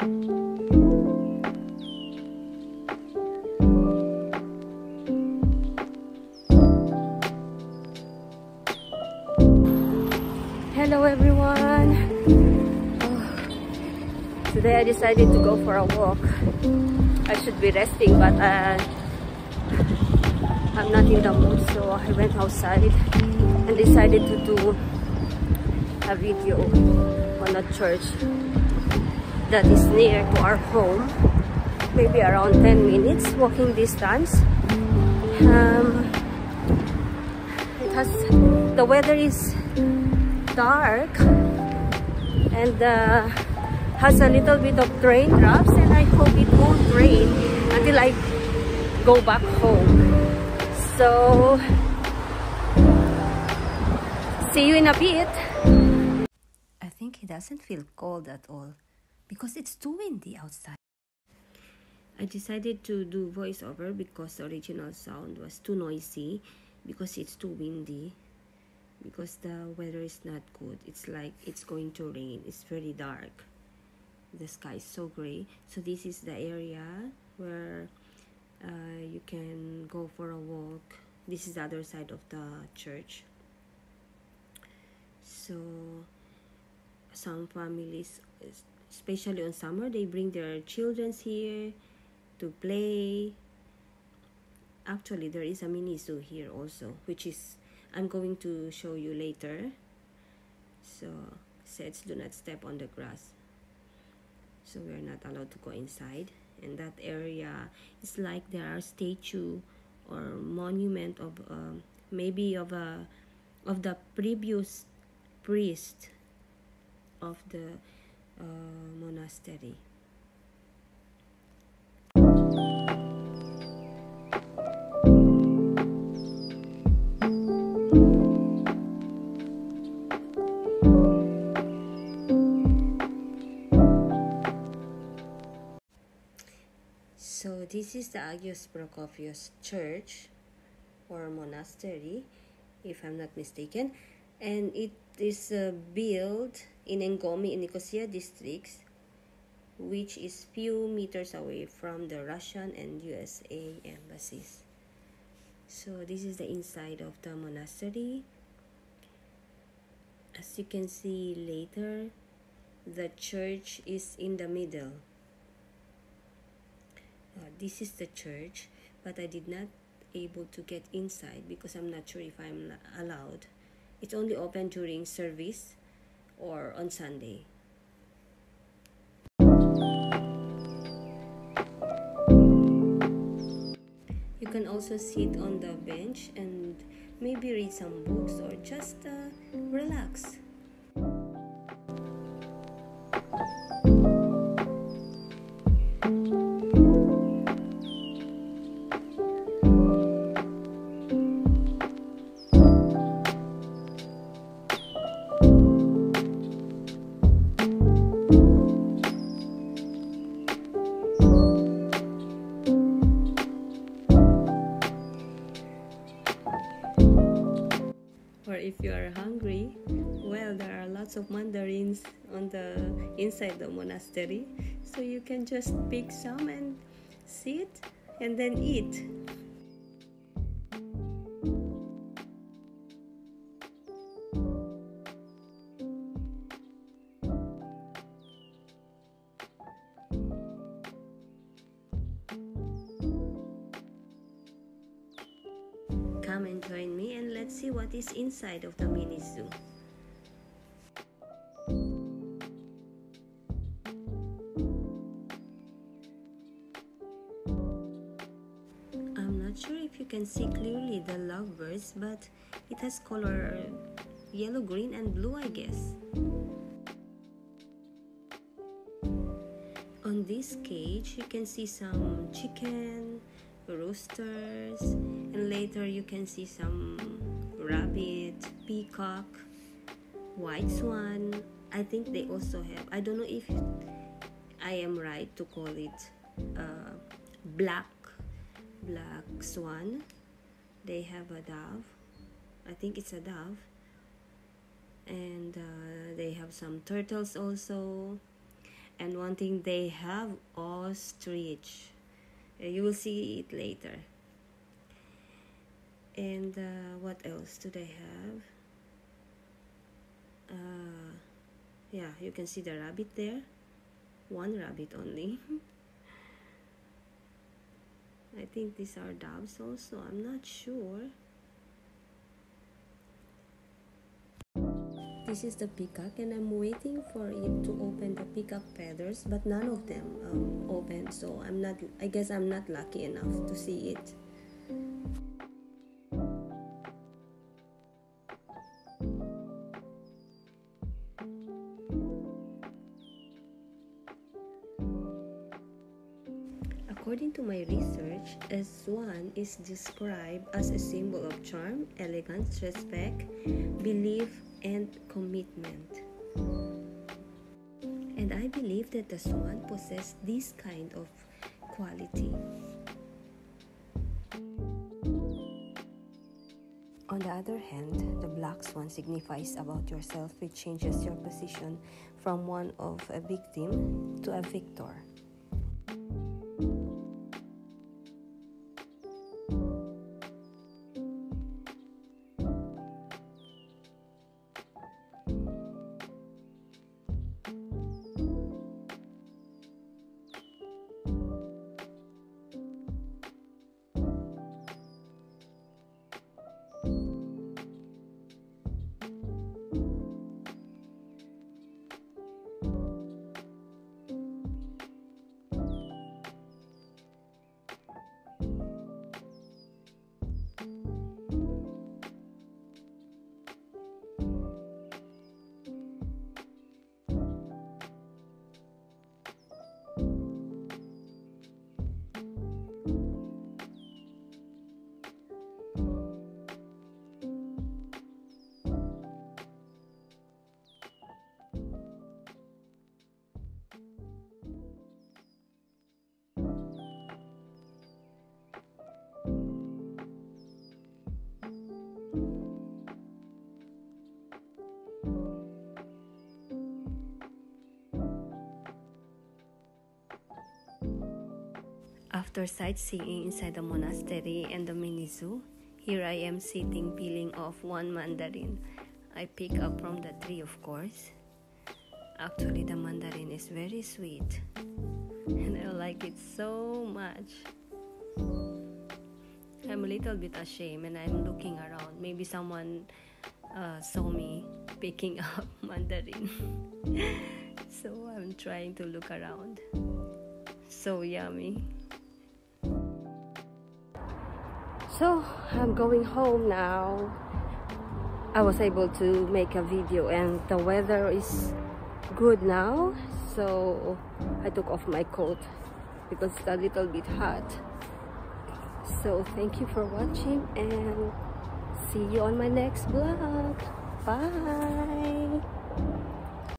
Hello everyone! Oh, today I decided to go for a walk. I should be resting but uh, I'm not in the mood so I went outside and decided to do a video on a church that is near to our home. Maybe around 10 minutes walking distance. Um, it has, the weather is dark and uh, has a little bit of raindrops and I hope it won't rain until I go back home. So, see you in a bit. I think he doesn't feel cold at all because it's too windy outside. I decided to do voiceover because the original sound was too noisy because it's too windy because the weather is not good. It's like it's going to rain. It's very dark. The sky is so gray. So this is the area where uh, you can go for a walk. This is the other side of the church. So some families especially on summer they bring their children here to play. Actually there is a mini zoo here also which is I'm going to show you later. So says do not step on the grass. So we're not allowed to go inside. And that area is like there are statue or monument of uh, maybe of a of the previous priest of the uh, monastery. So this is the Agios Prokopios Church or monastery, if I'm not mistaken, and it is uh, built in Engomi in Nicosia districts, which is few meters away from the Russian and USA embassies. So this is the inside of the monastery. As you can see later, the church is in the middle uh, this is the church but I did not able to get inside because I'm not sure if I'm allowed it's only open during service or on Sunday. You can also sit on the bench and maybe read some books or just uh, relax. or lots of mandarins on the inside the monastery so you can just pick some and sit and then eat Come and join me and let's see what is inside of the mini zoo. Can see clearly the lovebirds, but it has color yellow, green, and blue, I guess. On this cage, you can see some chicken, roosters, and later you can see some rabbit, peacock, white swan. I think they also have, I don't know if I am right to call it uh, black black swan. They have a dove. I think it's a dove. And uh, they have some turtles also. And one thing they have ostrich. Uh, you will see it later. And uh, what else do they have? Uh, yeah you can see the rabbit there. One rabbit only I think these are doves also I'm not sure. This is the peacock and I'm waiting for it to open the peacock feathers but none of them um, open so I'm not I guess I'm not lucky enough to see it According to my research, a swan is described as a symbol of charm, elegance, respect, belief, and commitment. And I believe that the swan possesses this kind of quality. On the other hand, the black swan signifies about yourself, which changes your position from one of a victim to a victor. After sightseeing inside the monastery and the mini zoo, here I am sitting peeling off one mandarin. I pick up from the tree, of course. Actually, the mandarin is very sweet, and I like it so much. I'm a little bit ashamed and I'm looking around. Maybe someone uh, saw me picking up mandarin. so I'm trying to look around. So yummy. So I'm going home now. I was able to make a video and the weather is good now. So I took off my coat because it's a little bit hot. So thank you for watching and see you on my next vlog. Bye.